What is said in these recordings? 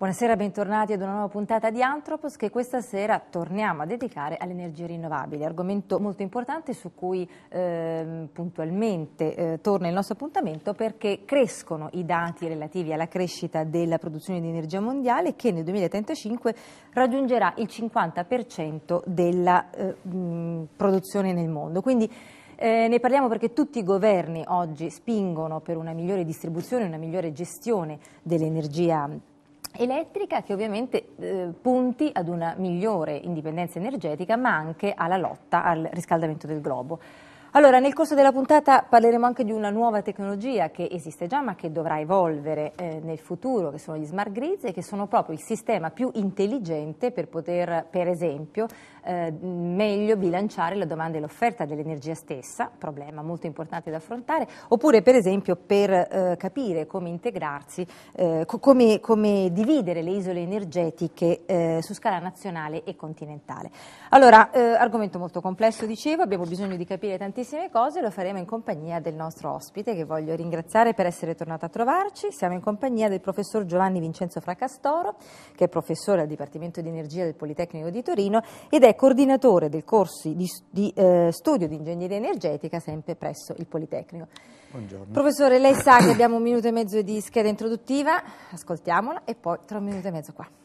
Buonasera, bentornati ad una nuova puntata di Anthropos che questa sera torniamo a dedicare alle energie rinnovabili, argomento molto importante su cui eh, puntualmente eh, torna il nostro appuntamento perché crescono i dati relativi alla crescita della produzione di energia mondiale che nel 2035 raggiungerà il 50% della eh, mh, produzione nel mondo. Quindi, eh, ne parliamo perché tutti i governi oggi spingono per una migliore distribuzione, una migliore gestione dell'energia elettrica che ovviamente eh, punti ad una migliore indipendenza energetica ma anche alla lotta al riscaldamento del globo. Allora, nel corso della puntata parleremo anche di una nuova tecnologia che esiste già ma che dovrà evolvere eh, nel futuro, che sono gli smart grids e che sono proprio il sistema più intelligente per poter, per esempio, eh, meglio bilanciare la domanda e l'offerta dell'energia stessa, problema molto importante da affrontare, oppure per esempio per eh, capire come integrarsi, eh, come, come, dividere le isole energetiche eh, su scala nazionale e continentale. Allora, eh, argomento molto complesso, dicevo, abbiamo bisogno di capire tantissime cose, lo faremo in compagnia del nostro ospite che voglio ringraziare per essere tornato a trovarci. Siamo in compagnia del professor Giovanni Vincenzo Fracastoro, che è professore al Dipartimento di Energia del Politecnico di Torino ed è è coordinatore del corso di, di eh, studio di ingegneria energetica sempre presso il Politecnico. Buongiorno. Professore, lei sa che abbiamo un minuto e mezzo di scheda introduttiva, ascoltiamola e poi tra un minuto e mezzo qua.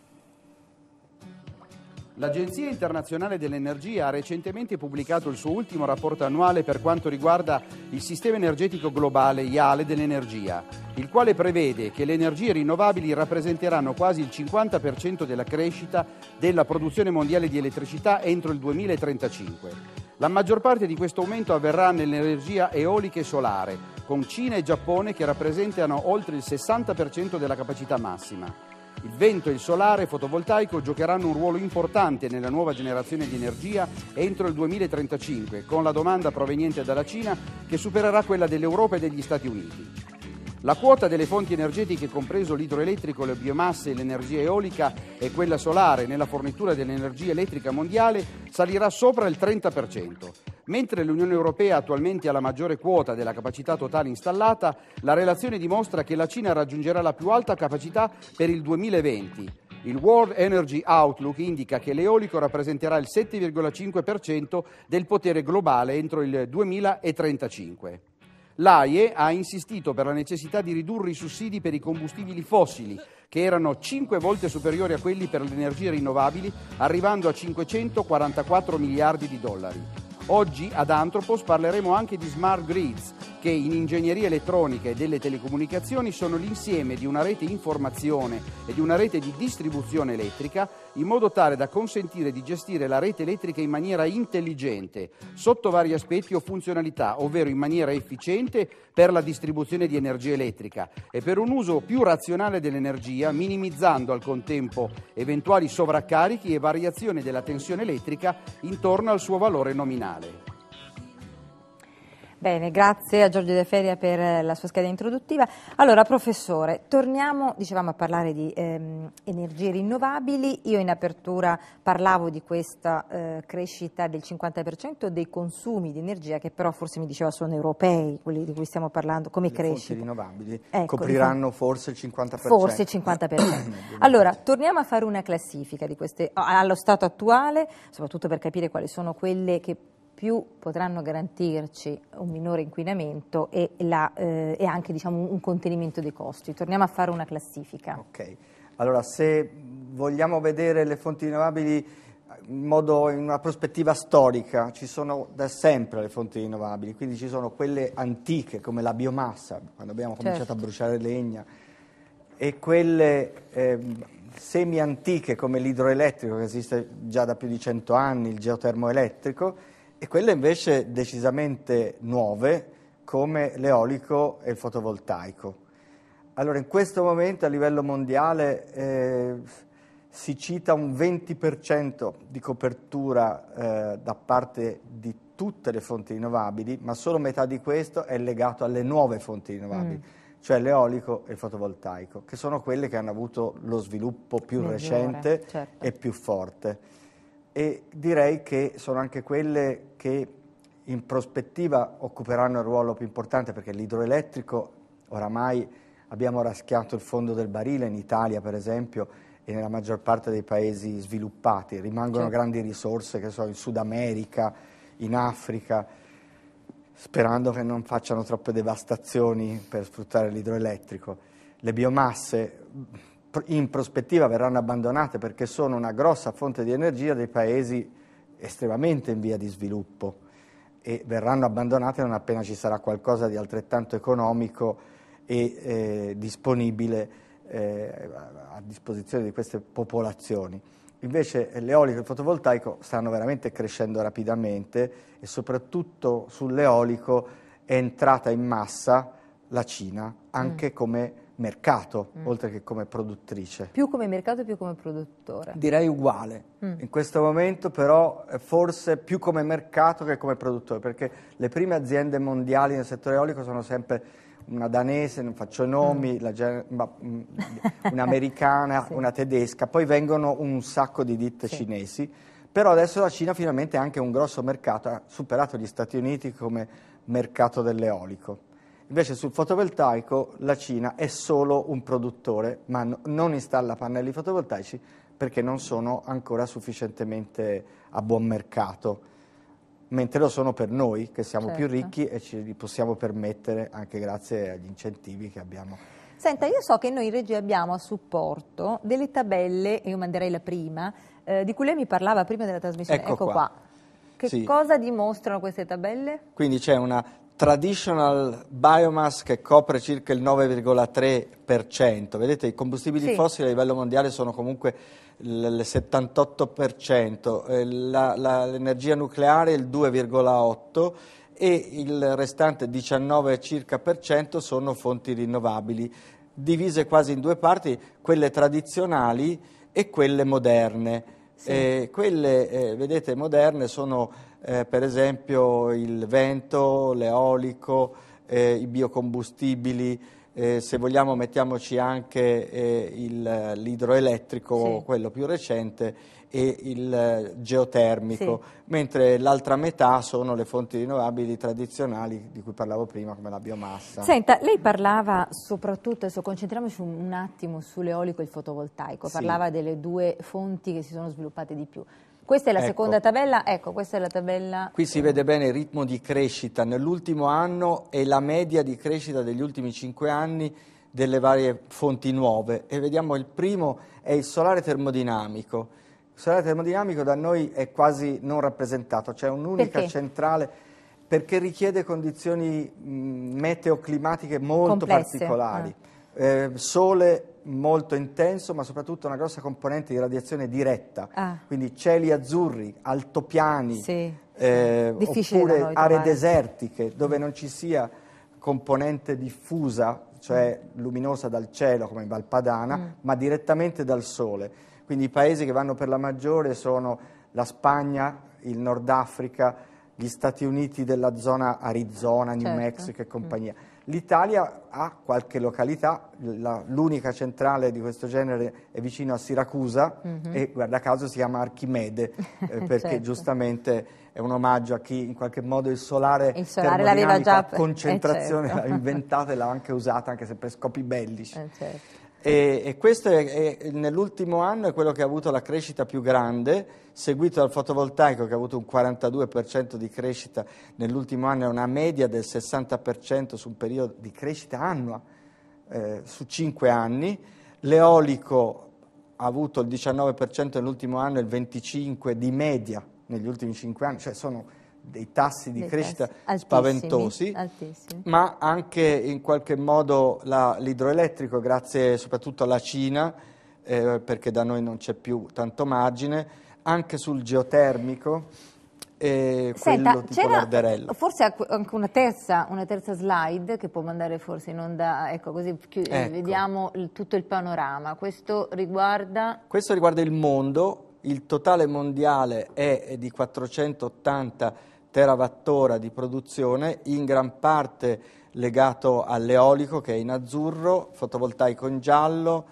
L'Agenzia internazionale dell'energia ha recentemente pubblicato il suo ultimo rapporto annuale per quanto riguarda il sistema energetico globale IALE dell'energia, il quale prevede che le energie rinnovabili rappresenteranno quasi il 50% della crescita della produzione mondiale di elettricità entro il 2035. La maggior parte di questo aumento avverrà nell'energia eolica e solare, con Cina e Giappone che rappresentano oltre il 60% della capacità massima. Il vento, il solare e il fotovoltaico giocheranno un ruolo importante nella nuova generazione di energia entro il 2035, con la domanda proveniente dalla Cina che supererà quella dell'Europa e degli Stati Uniti. La quota delle fonti energetiche, compreso l'idroelettrico, le biomasse l'energia eolica e quella solare nella fornitura dell'energia elettrica mondiale salirà sopra il 30%. Mentre l'Unione Europea attualmente ha la maggiore quota della capacità totale installata, la relazione dimostra che la Cina raggiungerà la più alta capacità per il 2020. Il World Energy Outlook indica che l'eolico rappresenterà il 7,5% del potere globale entro il 2035. L'AIE ha insistito per la necessità di ridurre i sussidi per i combustibili fossili, che erano 5 volte superiori a quelli per le energie rinnovabili, arrivando a 544 miliardi di dollari. Oggi ad Anthropos parleremo anche di smart grids, che in ingegneria elettronica e delle telecomunicazioni sono l'insieme di una rete informazione e di una rete di distribuzione elettrica in modo tale da consentire di gestire la rete elettrica in maniera intelligente, sotto vari aspetti o funzionalità, ovvero in maniera efficiente per la distribuzione di energia elettrica e per un uso più razionale dell'energia, minimizzando al contempo eventuali sovraccarichi e variazioni della tensione elettrica intorno al suo valore nominale. Bene, grazie a Giorgio De Feria per la sua scheda introduttiva. Allora, professore, torniamo, dicevamo, a parlare di ehm, energie rinnovabili. Io in apertura parlavo di questa eh, crescita del 50% dei consumi di energia, che però forse mi diceva sono europei, quelli di cui stiamo parlando, come crescita. Le rinnovabili ecco, copriranno forse il 50%. Forse il 50%. allora, torniamo a fare una classifica di queste, allo stato attuale, soprattutto per capire quali sono quelle che più potranno garantirci un minore inquinamento e, la, eh, e anche diciamo, un contenimento dei costi. Torniamo a fare una classifica. Ok, allora se vogliamo vedere le fonti rinnovabili in, modo, in una prospettiva storica, ci sono da sempre le fonti rinnovabili, quindi ci sono quelle antiche come la biomassa, quando abbiamo cominciato certo. a bruciare legna, e quelle eh, semi-antiche come l'idroelettrico che esiste già da più di cento anni, il geotermoelettrico, e quelle invece decisamente nuove come l'eolico e il fotovoltaico. Allora in questo momento a livello mondiale eh, si cita un 20% di copertura eh, da parte di tutte le fonti rinnovabili, ma solo metà di questo è legato alle nuove fonti rinnovabili, mm. cioè l'eolico e il fotovoltaico, che sono quelle che hanno avuto lo sviluppo più Migliore, recente certo. e più forte e direi che sono anche quelle che in prospettiva occuperanno il ruolo più importante perché l'idroelettrico oramai abbiamo raschiato il fondo del barile in Italia per esempio e nella maggior parte dei paesi sviluppati, rimangono certo. grandi risorse che sono in Sud America, in Africa, sperando che non facciano troppe devastazioni per sfruttare l'idroelettrico. Le biomasse in prospettiva verranno abbandonate perché sono una grossa fonte di energia dei paesi estremamente in via di sviluppo e verranno abbandonate non appena ci sarà qualcosa di altrettanto economico e eh, disponibile eh, a disposizione di queste popolazioni. Invece l'eolico e il fotovoltaico stanno veramente crescendo rapidamente e soprattutto sull'eolico è entrata in massa la Cina anche mm. come mercato, mm. oltre che come produttrice. Più come mercato e più come produttore? Direi uguale. Mm. In questo momento però forse più come mercato che come produttore, perché le prime aziende mondiali nel settore eolico sono sempre una danese, non faccio nomi, mm. mm un'americana, sì. una tedesca, poi vengono un sacco di ditte sì. cinesi, però adesso la Cina finalmente ha anche un grosso mercato, ha superato gli Stati Uniti come mercato dell'eolico. Invece sul fotovoltaico la Cina è solo un produttore, ma no, non installa pannelli fotovoltaici perché non sono ancora sufficientemente a buon mercato mentre lo sono per noi che siamo certo. più ricchi e ci li possiamo permettere anche grazie agli incentivi che abbiamo. Senta, io so che noi in regia abbiamo a supporto delle tabelle, io manderei la prima, eh, di cui lei mi parlava prima della trasmissione. Ecco, ecco qua. qua. Che sì. cosa dimostrano queste tabelle? Quindi c'è una traditional biomass che copre circa il 9,3%. Vedete, i combustibili sì. fossili a livello mondiale sono comunque il 78%, eh, la, la, l'energia nucleare il 2,8% e il restante 19 circa per cento sono fonti rinnovabili, divise quasi in due parti, quelle tradizionali e quelle moderne. Sì. Eh, quelle, eh, vedete, moderne sono eh, per esempio il vento, l'eolico, eh, i biocombustibili, eh, se vogliamo mettiamoci anche eh, il, l'idroelettrico, sì. quello più recente, e il geotermico, sì. mentre l'altra metà sono le fonti rinnovabili tradizionali di cui parlavo prima, come la biomassa. Senta, lei parlava soprattutto, adesso concentriamoci un, un attimo sull'eolico e il fotovoltaico, parlava sì. delle due fonti che si sono sviluppate di più. Questa è la ecco. seconda tabella, ecco, questa è la tabella. Qui si vede bene il ritmo di crescita nell'ultimo anno e la media di crescita degli ultimi cinque anni delle varie fonti nuove e vediamo il primo è il solare termodinamico. Il solare termodinamico da noi è quasi non rappresentato, c'è un'unica perché? centrale perché richiede condizioni meteoclimatiche molto Complesse. particolari. Ah. Eh, sole molto intenso, ma soprattutto una grossa componente di radiazione diretta, ah. quindi cieli azzurri, altopiani, sì. eh, oppure aree desertiche dove non ci sia componente diffusa, cioè mm. luminosa dal cielo come in Valpadana, mm. ma direttamente dal sole. Quindi i paesi che vanno per la maggiore sono la Spagna, il Nord Africa, gli Stati Uniti della zona Arizona, New certo. Mexico e compagnia. Mm. L'Italia ha qualche località, l'unica centrale di questo genere è vicino a Siracusa mm -hmm. e guarda caso si chiama Archimede eh, perché certo. giustamente è un omaggio a chi in qualche modo il solare, il solare l'aveva già concentrazione eh, certo. l'ha inventata e l'ha anche usata anche se per scopi bellici. Eh, certo. E, e questo è, è, nell'ultimo anno è quello che ha avuto la crescita più grande, seguito dal fotovoltaico che ha avuto un 42% di crescita nell'ultimo anno, è una media del 60% su un periodo di crescita annua eh, su 5 anni. L'eolico ha avuto il 19% nell'ultimo anno e il 25% di media negli ultimi 5 anni, cioè sono dei tassi di dei crescita tassi spaventosi, altissimi. ma anche in qualche modo l'idroelettrico, grazie soprattutto alla Cina, eh, perché da noi non c'è più tanto margine, anche sul geotermico. Eh, Senta, c'era forse anche una terza, una terza, slide che può mandare forse in onda, ecco così ecco. vediamo il, tutto il panorama. Questo riguarda... Questo riguarda il mondo, il totale mondiale è di 480 terawattora di produzione, in gran parte legato all'eolico che è in azzurro, fotovoltaico in giallo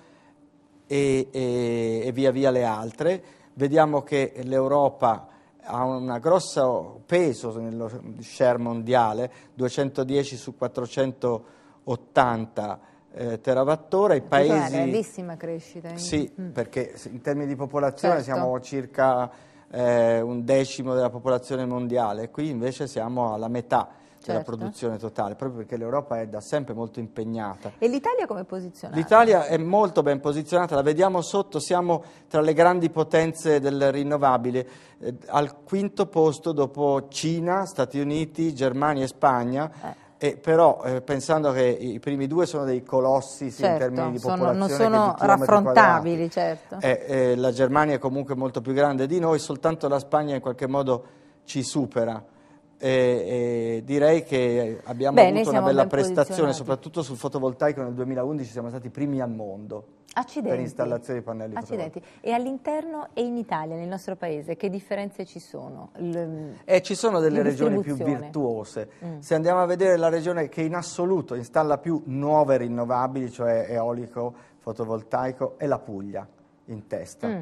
e, e, e via via le altre. Vediamo che l'Europa ha un grosso peso nello share mondiale, 210 su 480 eh, terawattora, i Paesi... È una grandissima crescita. In... Sì, mm. perché in termini di popolazione certo. siamo circa eh, un decimo della popolazione mondiale, qui invece siamo alla metà della Certo. produzione totale, proprio perché l'Europa è da sempre molto impegnata. E l'Italia come è posizionata? L'Italia è molto ben posizionata, la vediamo sotto, siamo tra le grandi potenze del rinnovabile, eh, al quinto posto dopo Cina, Stati Uniti, Germania e Spagna. Eh. E però eh, pensando che i primi due sono dei colossi sia in Certo, termini di sono- popolazione non sono di chilometri raffrontabili, certo. eh, eh, la Germania è comunque molto più grande di noi, soltanto la Spagna in qualche modo ci supera. E, e direi che abbiamo Bene, avuto una bella prestazione, soprattutto sul fotovoltaico nel 2011 siamo stati primi al mondo Accidenti. per installazione di pannelli Accidenti. E all'interno e in Italia, nel nostro paese, che differenze ci sono? L- E ci sono delle regioni più virtuose. Mm. Se andiamo a vedere la regione che in assoluto installa più nuove rinnovabili, cioè eolico, fotovoltaico, è la Puglia in testa. Mm.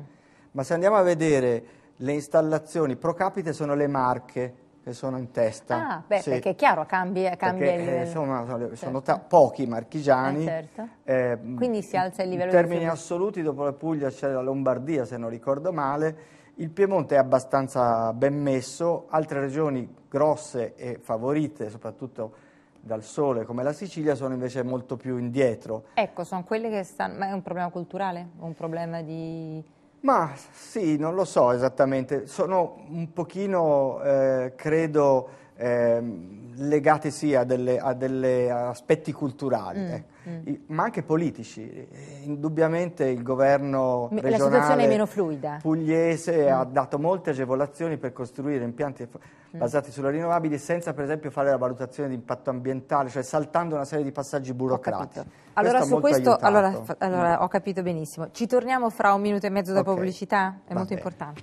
Ma se andiamo a vedere le installazioni pro capite sono le Marche che sono in testa. Ah, beh, Sì. perché è chiaro, cambia, cambia Perché, il eh, livello. sono, sono- sono Certo. ta- pochi marchigiani. Eh, certo. eh, Quindi si alza il livello In termini assoluti, dopo la Puglia c'è la Lombardia, se non ricordo male. Il Piemonte è abbastanza ben messo, altre regioni grosse e favorite, soprattutto dal sole, come la Sicilia, sono invece molto più indietro. Ecco, sono quelle che stanno... Ma è un problema culturale? Un problema di... Ma sì, non lo so esattamente, sono un pochino, eh, credo, ehm, legate sì a delle, a delle aspetti culturali, Mm, ecco. mm. Ma anche politici. Eh, Indubbiamente il governo regionale pugliese Mm. ha dato molte agevolazioni per costruire impianti Mm. basati sulle rinnovabili senza per esempio fare la valutazione di impatto ambientale, cioè saltando una serie di passaggi burocratici. Allora, Questo su questo allora, allora, ho capito benissimo. Ci torniamo fra un minuto e mezzo dopo Ok, pubblicità? È va molto bene. importante.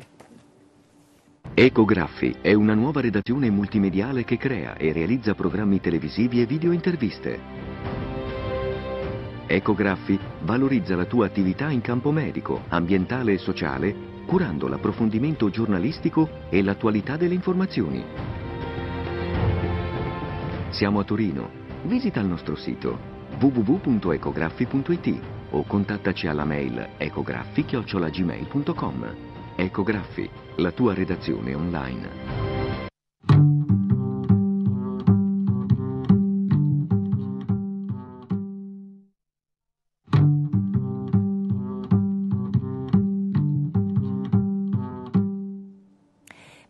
Ecograffi è una nuova redazione multimediale che crea e realizza programmi televisivi e video interviste. Ecograffi valorizza la tua attività in campo medico, ambientale e sociale, curando l'approfondimento giornalistico e l'attualità delle informazioni. Siamo a Torino. Visita il nostro sito www.ecograffi.it o contattaci alla mail ecograffi-gmail.com. Ecograffi, la tua redazione online.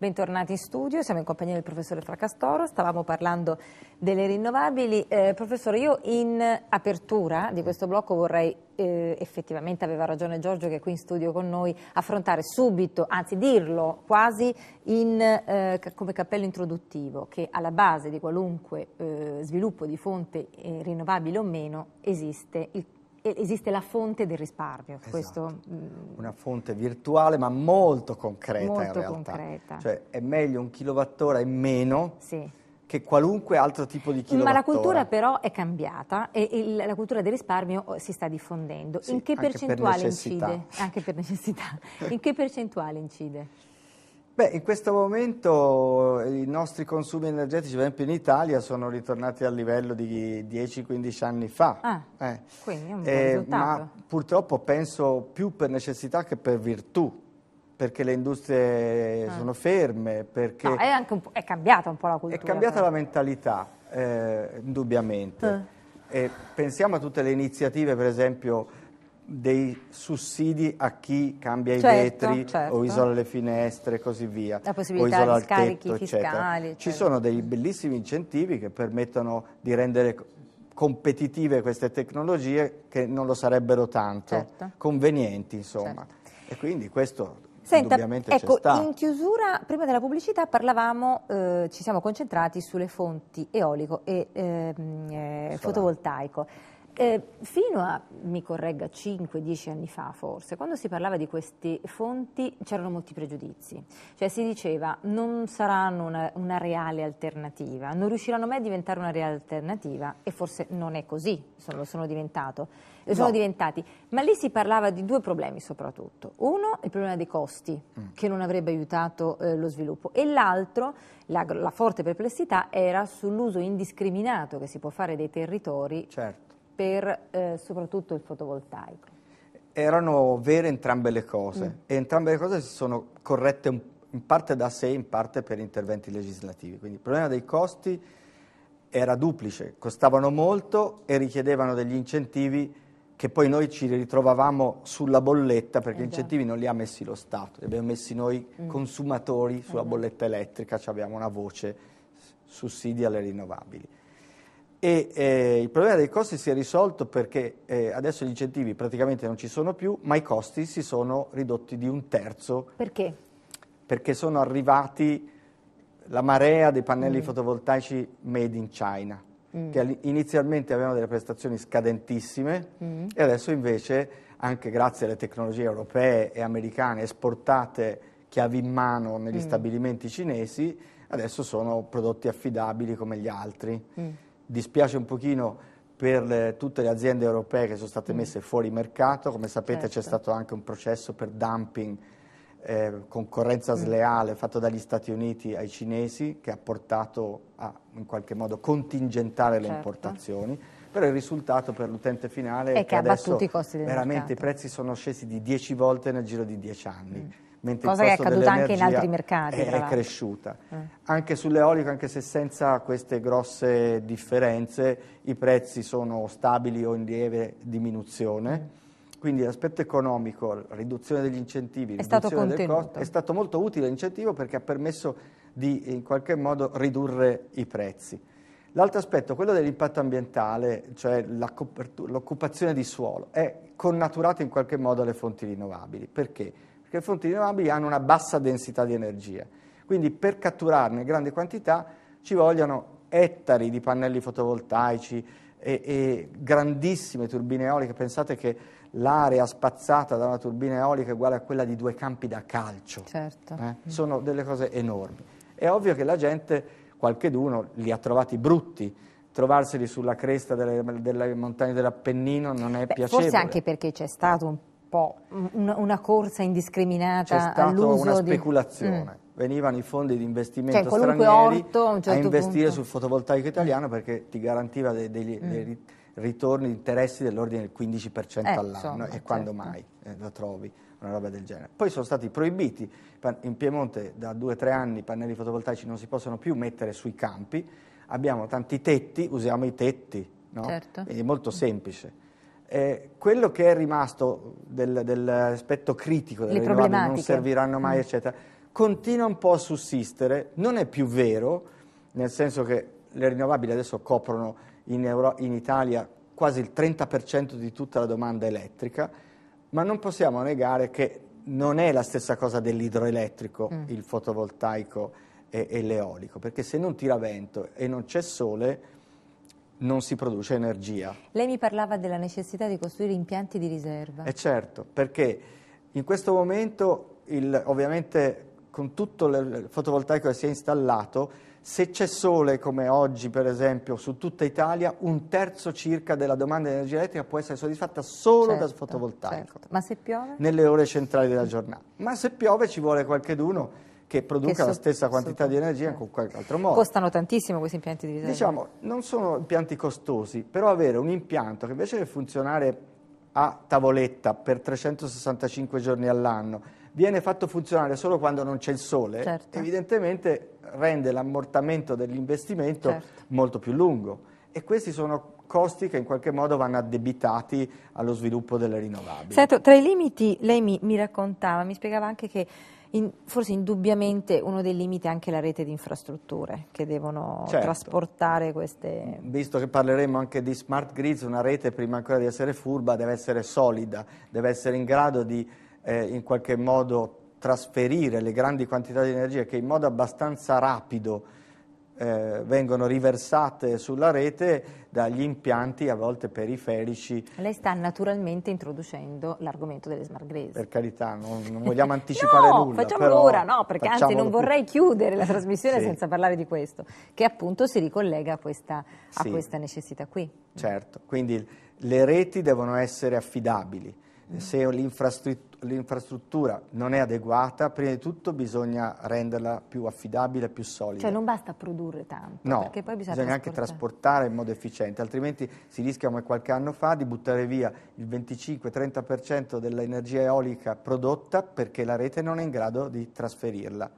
Bentornati in studio, siamo in compagnia del professore Fracastoro, stavamo parlando delle rinnovabili. Eh, professore, io in apertura di questo blocco vorrei, eh, effettivamente aveva ragione Giorgio che è qui in studio con noi, affrontare subito, anzi dirlo quasi in, eh, come cappello introduttivo, che alla base di qualunque eh, sviluppo di fonte eh, rinnovabile o meno esiste il esiste la fonte del risparmio. Esatto. Questo, mm, una fonte virtuale ma molto concreta in Molto realtà. concreta. Cioè è meglio un kilowattora in meno sì. che qualunque altro tipo di kilowattora. Ma la cultura però è cambiata e il- la cultura del risparmio oh, si sta diffondendo. Sì, In che per percentuale necessità. incide? Anche per necessità. In che percentuale incide? Beh, in questo momento i nostri consumi energetici, per esempio in Italia, sono ritornati al livello di 10-15 anni fa. Ah, Eh. quindi è un buon Eh, risultato. ma purtroppo penso più per necessità che per virtù, perché le industrie Ah. sono ferme, perché No, è, anche un po', è cambiata un po' la È cultura. cambiata però. la mentalità, eh, indubbiamente. E pensiamo a tutte le iniziative, per esempio, dei sussidi a chi cambia i Certo, vetri certo. o isola le finestre e così via. La possibilità o di scarichi tetto, eccetera. fiscali, Ci certo. sono dei bellissimi incentivi che permettono di rendere co- competitive queste tecnologie che non lo sarebbero tanto, Certo. convenienti insomma. Certo. E quindi questo Senta, ecco, in chiusura, prima della pubblicità parlavamo, eh, ci siamo concentrati sulle fonti eolico e ehm, eh, fotovoltaico. Eh, fino a, mi corregga, 5-10 anni fa forse, quando si parlava di queste fonti c'erano molti pregiudizi, cioè si diceva non saranno una, una reale alternativa, non riusciranno mai a diventare una reale alternativa e forse non è così, sono, sono diventato, eh, sono No. diventati, ma lì si parlava di due problemi soprattutto, uno il problema dei costi che non avrebbe aiutato eh, lo sviluppo. E l'altro, la, la forte perplessità era sull'uso indiscriminato che si può fare dei territori Certo. Per eh, soprattutto il fotovoltaico? Erano vere entrambe le cose mm. e entrambe le cose si sono corrette in parte da sé, in parte per interventi legislativi. Quindi il problema dei costi era duplice, costavano molto e richiedevano degli incentivi che poi noi ci ritrovavamo sulla bolletta perché gli esatto. incentivi non li ha messi lo Stato, li abbiamo messi noi mm. consumatori sulla esatto. bolletta elettrica, cioè abbiamo una voce sussidi alle rinnovabili. E eh, il problema dei costi si è risolto perché eh, adesso gli incentivi praticamente non ci sono più, ma i costi si sono ridotti di un terzo. Perché? Perché sono arrivati la marea dei pannelli mm. fotovoltaici made in China, mm. che inizialmente avevano delle prestazioni scadentissime mm. e adesso invece, anche grazie alle tecnologie europee e americane esportate chiavi in mano negli mm. stabilimenti cinesi, adesso sono prodotti affidabili come gli altri. Mm. Dispiace un pochino per le, tutte le aziende europee che sono state mm. messe fuori mercato, come sapete certo. c'è stato anche un processo per dumping eh, concorrenza mm. sleale fatto dagli Stati Uniti ai cinesi che ha portato a in qualche modo contingentare certo. le importazioni, però il risultato per l'utente finale è che, ha battuto i costi del veramente mercato. i prezzi sono scesi di 10 volte nel giro di 10 anni. Mm. Cosa che è accaduta anche in altri mercati. È, è cresciuta. Eh. Anche sull'eolico, anche se senza queste grosse differenze, i prezzi sono stabili o in lieve diminuzione. Quindi l'aspetto economico, la riduzione degli incentivi, è stato, costo, è stato molto utile l'incentivo perché ha permesso di in qualche modo ridurre i prezzi. L'altro aspetto, quello dell'impatto ambientale, cioè l'occupazione di suolo, è connaturato in qualche modo alle fonti rinnovabili. Perché? Perché le fonti rinnovabili hanno una bassa densità di energia, quindi per catturarne grandi quantità ci vogliono ettari di pannelli fotovoltaici e, e grandissime turbine eoliche. Pensate che l'area spazzata da una turbina eolica è uguale a quella di due campi da calcio. Certo. Eh? Sono delle cose enormi. È ovvio che la gente, qualcheduno, li ha trovati brutti. Trovarseli sulla cresta delle, delle montagne dell'Appennino non è Beh, piacevole. Forse anche perché c'è stato un po' una, una corsa indiscriminata C'è stata una speculazione. Di... Mm. Venivano i fondi di investimento cioè, stranieri orto, a, certo a investire punto. sul fotovoltaico italiano perché ti garantiva dei, degli, mm. dei ritorni di interessi dell'ordine del 15% eh, all'anno e quando certo. mai eh, lo trovi una roba del genere. Poi sono stati proibiti, in Piemonte da due o tre anni i pannelli fotovoltaici non si possono più mettere sui campi, abbiamo tanti tetti, usiamo i tetti, no? certo. è molto semplice. Eh, quello che è rimasto del, dell'aspetto critico delle rinnovabili, non serviranno mai, mm. eccetera, continua un po' a sussistere, non è più vero, nel senso che le rinnovabili adesso coprono in, Euro in Italia quasi il 30% di tutta la domanda elettrica, ma non possiamo negare che non è la stessa cosa dell'idroelettrico, mm. il fotovoltaico e, e l'eolico, perché se non tira vento e non c'è sole non si produce energia. Lei mi parlava della necessità di costruire impianti di riserva. Eh certo, perché in questo momento il, ovviamente con tutto il fotovoltaico che si è installato se c'è sole come oggi per esempio su tutta Italia, un terzo circa della domanda di energia elettrica può essere soddisfatta solo certo, dal fotovoltaico. Certo. Ma se piove? Nelle ore centrali della giornata. Ma se piove ci vuole qualcheduno che produca che la stessa quantità di energia in qualche altro modo. Costano tantissimo questi impianti di riserva? Diciamo, non sono impianti costosi, però avere un impianto che invece di funzionare a tavoletta per 365 giorni all'anno viene fatto funzionare solo quando non c'è il sole, certo. evidentemente rende l'ammortamento dell'investimento certo. molto più lungo e questi sono costi che in qualche modo vanno addebitati allo sviluppo delle rinnovabili. Sento, tra i limiti lei mi, mi raccontava, mi spiegava anche che in, forse indubbiamente uno dei limiti è anche la rete di infrastrutture che devono certo. trasportare queste... Visto che parleremo anche di smart grids, una rete prima ancora di essere furba deve essere solida, deve essere in grado di eh, in qualche modo trasferire le grandi quantità di energia che in modo abbastanza rapido eh, vengono riversate sulla rete dagli impianti a volte periferici. Lei sta naturalmente introducendo l'argomento delle smart grid. Per carità, non, non vogliamo anticipare no, nulla. facciamolo ora, no, perché anzi non vorrei chiudere la trasmissione sì. senza parlare di questo, che appunto si ricollega a questa, a sì. questa necessità qui. Certo, quindi le reti devono essere affidabili se l'infrastruttura non è adeguata, prima di tutto bisogna renderla più affidabile, più solida. Cioè non basta produrre tanto, no, perché poi bisogna, bisogna anche trasportare in modo efficiente, altrimenti si rischia come qualche anno fa di buttare via il 25-30% dell'energia eolica prodotta perché la rete non è in grado di trasferirla.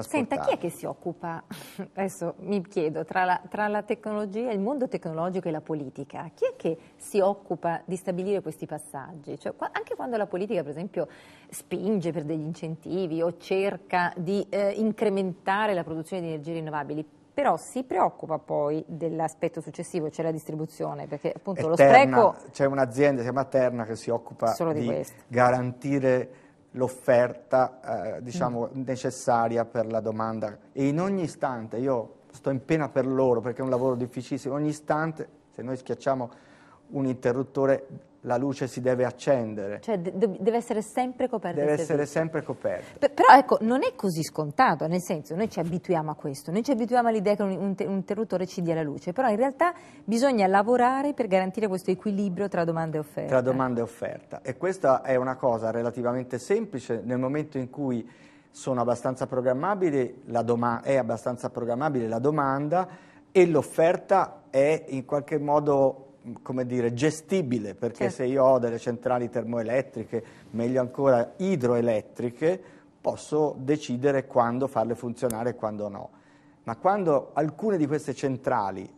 Senta, chi è che si occupa, adesso mi chiedo, tra la, tra la, tecnologia, il mondo tecnologico e la politica, chi è che si occupa di stabilire questi passaggi? Cioè, anche quando la politica, per esempio, spinge per degli incentivi o cerca di eh, incrementare la produzione di energie rinnovabili, però si preoccupa poi dell'aspetto successivo, cioè la distribuzione, perché appunto lo spreco... C'è un'azienda, si chiama Terna, che si occupa di, di garantire l'offerta eh, diciamo, mm. necessaria per la domanda e in ogni istante, io sto in pena per loro perché è un lavoro difficilissimo, ogni istante se noi schiacciamo un interruttore la luce si deve accendere. Cioè deve essere sempre coperta. Deve essere sempre coperta. P però ecco, non è così scontato, nel senso noi ci abituiamo a questo, noi ci abituiamo all'idea che un, un, un, interruttore ci dia la luce, però in realtà bisogna lavorare per garantire questo equilibrio tra domanda e offerta. Tra domanda e offerta e questa è una cosa relativamente semplice nel momento in cui sono abbastanza programmabili, è abbastanza programmabile la domanda e l'offerta è in qualche modo come dire, gestibile, perché certo. se io ho delle centrali termoelettriche, meglio ancora idroelettriche, posso decidere quando farle funzionare e quando no. Ma quando alcune di queste centrali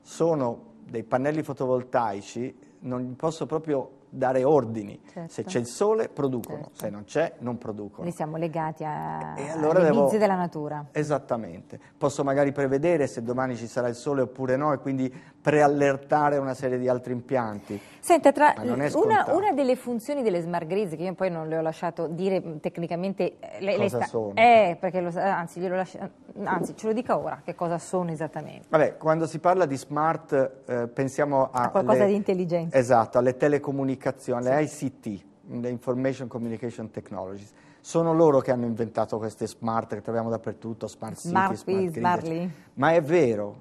sono dei pannelli fotovoltaici, non posso proprio dare ordini. Certo. Se c'è il sole producono, certo. se non c'è non producono. Quindi siamo legati a, allora alle devo... della natura. Esattamente. Posso magari prevedere se domani ci sarà il sole oppure no e quindi preallertare una serie di altri impianti. Senta, tra una, una, delle funzioni delle smart grids, che io poi non le ho lasciato dire tecnicamente... Eh, lei, cosa lei sta... sono? Eh, perché lo, anzi, lascia... anzi, ce lo dica ora che cosa sono esattamente. Vabbè, quando si parla di smart eh, pensiamo a... a qualcosa le... di intelligente. Esatto, alle telecomunicazioni, alle sì. ICT, le Information Communication Technologies. Sono loro che hanno inventato queste smart che troviamo dappertutto, smart city, smart, smart, smart Ma è vero,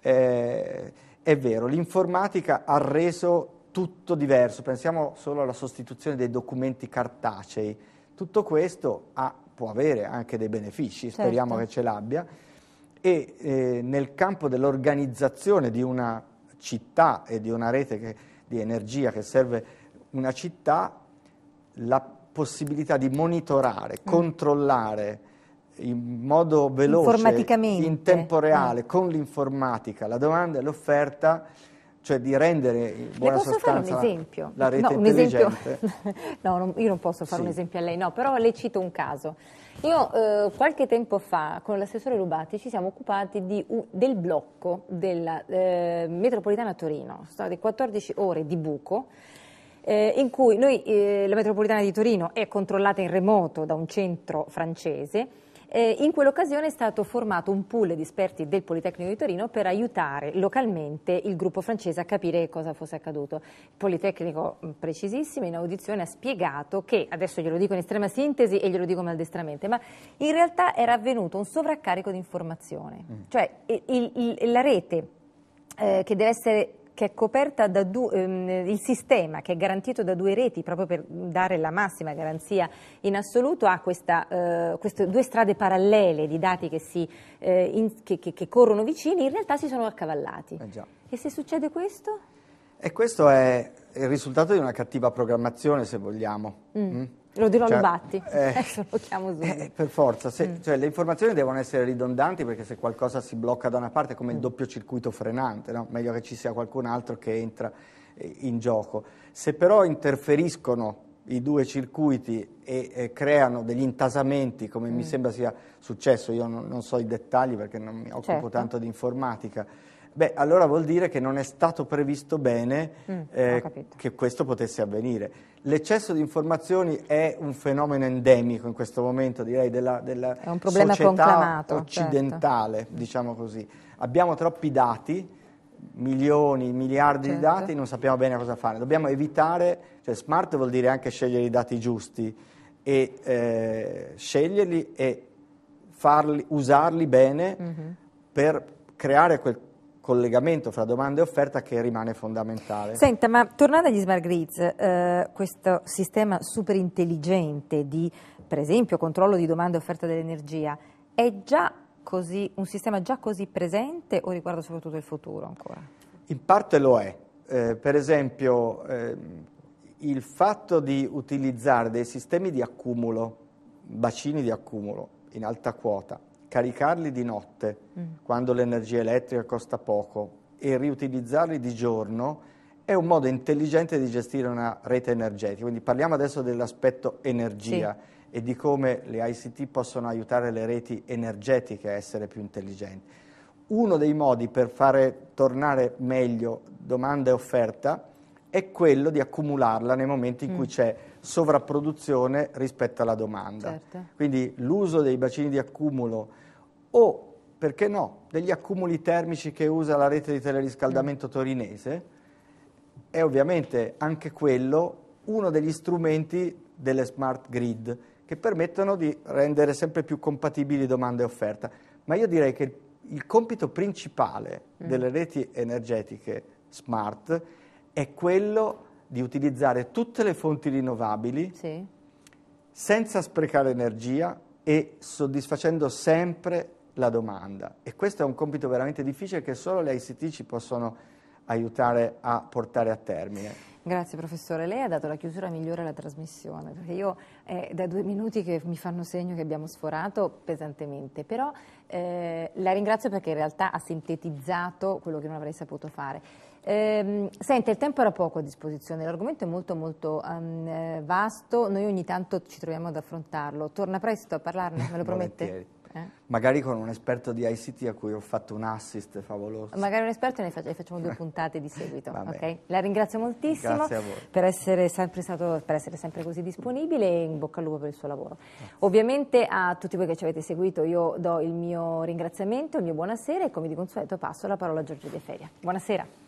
eh, è vero, l'informatica ha reso tutto diverso, pensiamo solo alla sostituzione dei documenti cartacei, tutto questo ha, può avere anche dei benefici, certo. speriamo che ce l'abbia, e eh, nel campo dell'organizzazione di una città e di una rete che, di energia che serve una città, la possibilità di monitorare, mm. controllare in modo veloce, in tempo reale, mm. con l'informatica, la domanda e l'offerta, cioè di rendere in buona sostanza la rete no, intelligente. no, non, io non posso fare sì. un esempio a lei, no, però le cito un caso. Io eh, qualche tempo fa con l'assessore Rubati ci siamo occupati di, del blocco della eh, metropolitana Torino, sono state 14 ore di buco eh, in cui noi, eh, la metropolitana di Torino è controllata in remoto da un centro francese eh, in quell'occasione è stato formato un pool di esperti del Politecnico di Torino per aiutare localmente il gruppo francese a capire cosa fosse accaduto. Il Politecnico, mm, precisissimo, in audizione ha spiegato che, adesso glielo dico in estrema sintesi e glielo dico maldestramente, ma in realtà era avvenuto un sovraccarico di informazione. Mm. Cioè il, il, la rete eh, che deve essere che è coperta da due, ehm, il sistema che è garantito da due reti proprio per dare la massima garanzia in assoluto ha questa, eh, queste due strade parallele di dati che, si, eh, in, che, che, che, corrono vicini, in realtà si sono accavallati. Eh e se succede questo? E questo è il risultato di una cattiva programmazione, se vogliamo. Mm. Mm? Lo dirò cioè, Lubatti, eh, adesso lo chiamo subito. Eh, per forza, se, mm. cioè, le informazioni devono essere ridondanti perché se qualcosa si blocca da una parte è come il mm. doppio circuito frenante, no? meglio che ci sia qualcun altro che entra eh, in gioco. Se però interferiscono i due circuiti e eh, creano degli intasamenti, come mm. mi sembra sia successo, io non, non, so i dettagli perché non mi occupo certo. tanto di informatica, beh, allora vuol dire che non è stato previsto bene mm, eh, che questo potesse avvenire. L'eccesso di informazioni è un fenomeno endemico in questo momento, direi, della, della società certo. occidentale, certo. diciamo così. Abbiamo troppi dati, milioni, miliardi certo. di dati, non sappiamo bene cosa fare. Dobbiamo evitare, cioè smart vuol dire anche scegliere i dati giusti e eh, sceglierli e farli, usarli bene mm -hmm. per creare quel collegamento fra domanda e offerta che rimane fondamentale. Senta, ma tornando agli smart grids, eh, questo sistema super intelligente di, per esempio, controllo di domanda e offerta dell'energia, è già così, un sistema già così presente o riguarda soprattutto il futuro ancora? In parte lo è. Eh, per esempio, eh, il fatto di utilizzare dei sistemi di accumulo, bacini di accumulo in alta quota, caricarli di notte, mm. quando l'energia elettrica costa poco, e riutilizzarli di giorno, è un modo intelligente di gestire una rete energetica. Quindi parliamo adesso dell'aspetto energia sì. e di come le ICT possono aiutare le reti energetiche a essere più intelligenti. Uno dei modi per fare tornare meglio domanda e offerta è quello di accumularla nei momenti in mm. cui c'è sovrapproduzione rispetto alla domanda. Certo. Quindi l'uso dei bacini di accumulo o, perché no, degli accumuli termici che usa la rete di teleriscaldamento mm. torinese è ovviamente anche quello uno degli strumenti delle smart grid che permettono di rendere sempre più compatibili domanda e offerta. Ma io direi che il compito principale mm. delle reti energetiche smart è quello di utilizzare tutte le fonti rinnovabili sì. senza sprecare energia e soddisfacendo sempre la domanda. E questo è un compito veramente difficile che solo le ICT ci possono aiutare a portare a termine. Grazie professore, lei ha dato la chiusura migliore alla trasmissione, perché io è da due minuti che mi fanno segno che abbiamo sforato pesantemente, però eh, la ringrazio perché in realtà ha sintetizzato quello che non avrei saputo fare. Eh, sente, il tempo era poco a disposizione, l'argomento è molto molto um, vasto, noi ogni tanto ci troviamo ad affrontarlo. Torna presto a parlarne, me lo promette? Eh? Magari con un esperto di ICT a cui ho fatto un assist favoloso. Magari un esperto e ne facciamo due puntate di seguito. okay? La ringrazio moltissimo per essere, stato, per essere sempre così disponibile e in bocca al lupo per il suo lavoro. Ovviamente a tutti voi che ci avete seguito io do il mio ringraziamento, il mio buonasera e come di consueto passo la parola a Giorgio De Feria. Buonasera.